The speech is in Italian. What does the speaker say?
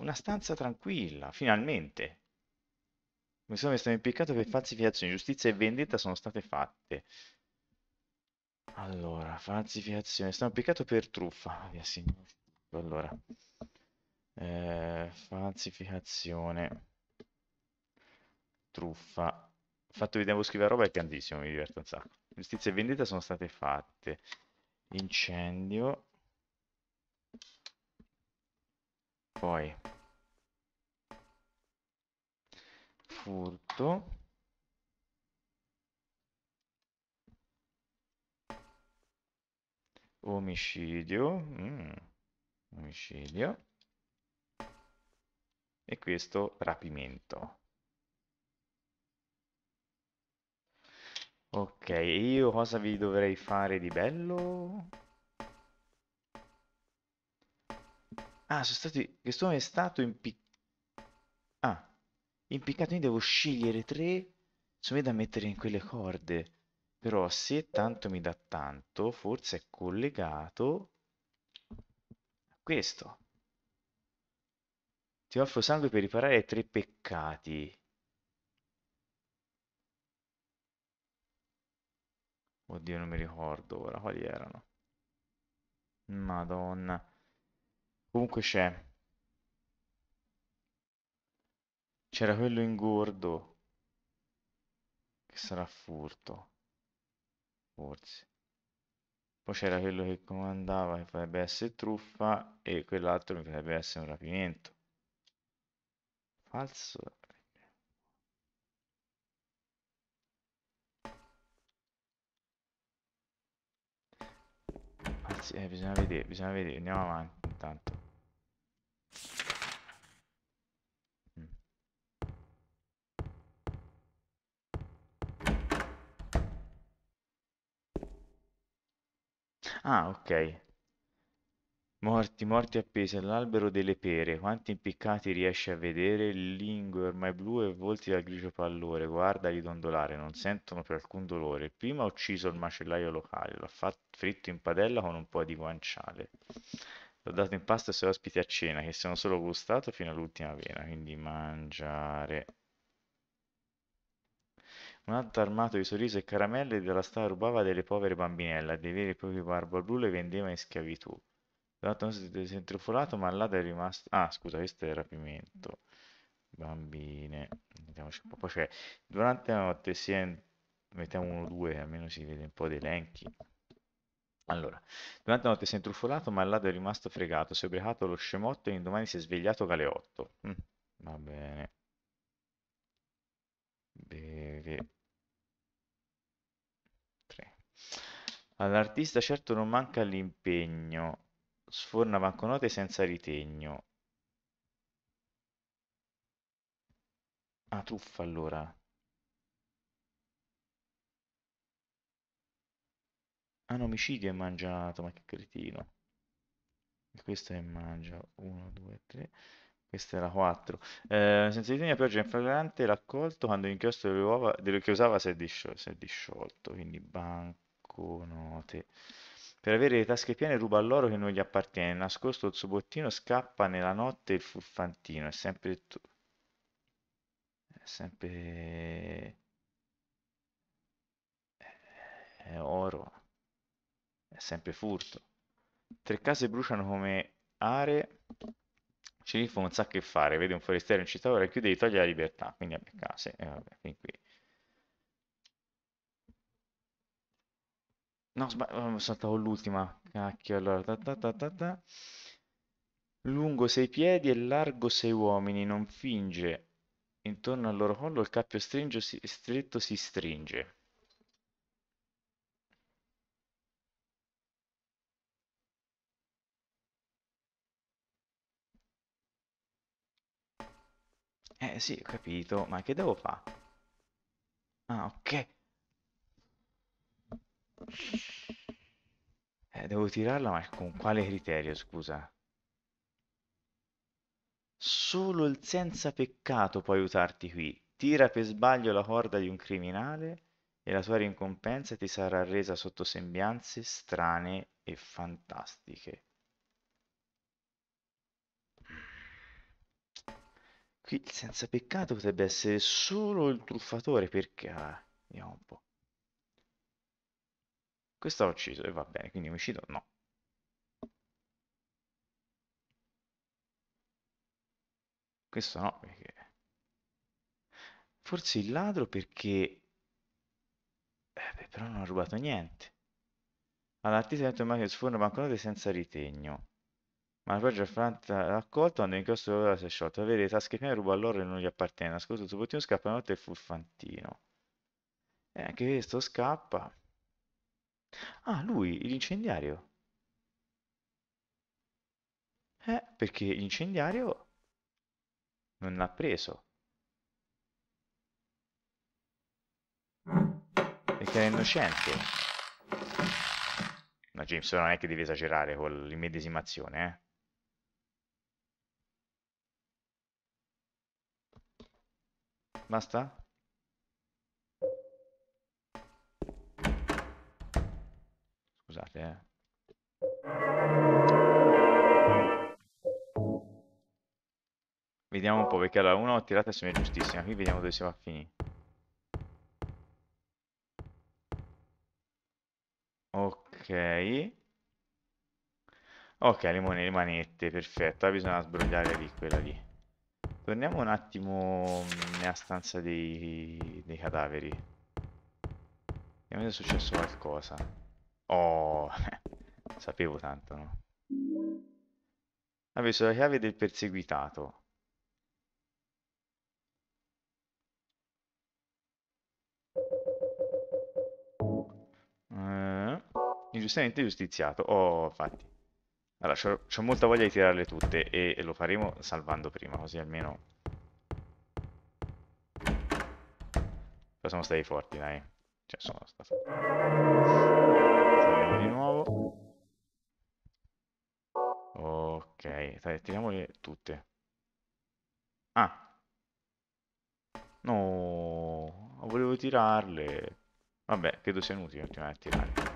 una stanza tranquilla, finalmente. Mi sono stato impiccato per falsificazione, giustizia e vendetta sono state fatte. Allora, falsificazione, sono impiccato per truffa. Allora, eh, falsificazione, truffa. Il fatto che devo scrivere roba è grandissimo, mi diverto un sacco. Giustizia e vendetta sono state fatte. Incendio. Poi furto. Omicidio. Mm. Omicidio. E questo rapimento. Ok, io cosa vi dovrei fare di bello? Ah, sono stati... Questo è stato impiccato. Ah, impiccato, quindi devo scegliere tre, insomma, da mettere in quelle corde. Però se tanto mi dà tanto, forse è collegato a questo. Ti offro sangue per riparare tre peccati. Oddio, non mi ricordo ora quali erano. Madonna. Comunque c'è. C'era quello ingordo. Che sarà furto. Forse. Poi c'era quello che comandava che potrebbe essere truffa e quell'altro mi potrebbe essere un rapimento. Falso. Anzi, eh, bisogna vedere, bisogna vedere, andiamo avanti intanto. Ah, ok. Morti, morti appesi all'albero delle pere, quanti impiccati riesci a vedere, lingue ormai blu e volti dal grigio pallore, guardali dondolare, non sentono più alcun dolore. Prima ha ucciso il macellaio locale, l'ha fritto in padella con un po' di guanciale. L'ho dato in pasto ai suoi ospiti a cena, che si sono solo gustato fino all'ultima vena, quindi mangiare. Un altro armato di sorriso e caramelle della strada rubava delle povere bambinelle, a dei veri e propri barbablù le vendeva in schiavitù. Dato si è centrifolato, ma là è rimasto... Ah, scusa, questo è il rapimento. Bambine. Vediamoci un po'. Poi c'è... Durante la notte si è... Mettiamo uno, due, almeno si vede un po' dei elenchi. Allora, durante la notte si è intrufolato, ma lato è rimasto fregato, si è ubriacato lo scemotto e indomani si è svegliato Galeotto. Mm, va bene. Beve. All'artista certo non manca l'impegno, sforna banconote senza ritegno. Ah, truffa allora. Ah, no, omicidio è mangiato, ma che cretino. E questo è mangia. 1, 2, 3. Questa la 4. Eh, senza ritegno, pioggia inflagrante, raccolto quando l'inchiostro delle uova delle che usava si è, disciolto, si è disciolto. Quindi banconote. Per avere le tasche piene ruba l'oro che non gli appartiene. Nascosto il suo bottino, scappa nella notte il furfantino. È sempre... È sempre... È oro. È sempre furto. Tre case bruciano come are. Sceriffo non sa che fare. Vede un forestiero in città, ora chiude e gli toglie la libertà. Quindi abbia case. E vabbè, fin qui. No, sbaglio, saltavo l'ultima. Cacchio, allora. Ta ta ta. Lungo sei piedi e largo sei uomini, non finge. Intorno al loro collo il cappio stretto si stringe. Eh sì, ho capito, ma che devo fare? Ah, ok. Devo tirarla, ma con quale criterio, scusa? Solo il senza peccato può aiutarti qui. Tira per sbaglio la corda di un criminale e la tua ricompensa ti sarà resa sotto sembianze strane e fantastiche. Qui il senza peccato potrebbe essere solo il truffatore perché... Ah, vediamo un po'. Questo ha ucciso e va bene, quindi omicidio no. Questo no, perché... Forse il ladro perché... Eh, beh, però non ha rubato niente. All'artista dentro il macchina sforna banconote senza ritegno. Ma la pioggia affronta raccolto quando l'inchiostro della si è sciolto. Avere le tasche piene ruba all'oro e non gli appartiene. Nascosto sul bottino scappa la notte il furfantino. E anche questo scappa. Ah, lui, l'incendiario. Eh, perché l'incendiario non l'ha preso. Perché era innocente. No, James, non è che devi esagerare con l'immedesimazione, eh. Basta? Vediamo un po', perché allora tirato e sono giustissima, qui vediamo dove si va a finire. Ok. Ok, le monete, le manette, perfetto. Ora bisogna sbrogliare lì, quella lì. Torniamo un attimo nella stanza dei, dei cadaveri. Vediamo se è successo qualcosa. Oh, sapevo tanto, no? Visto la chiave del perseguitato. Ingiustamente giustiziato. Oh, infatti. Allora, ho molta voglia di tirarle tutte e, e, lo faremo salvando prima, così almeno... Però siamo stati forti, dai. Cioè, sono stati. Salviamo di nuovo. Ok, dai, tiriamole tutte. Ah. No, volevo tirarle. Vabbè, credo sia inutile continuare a tirare.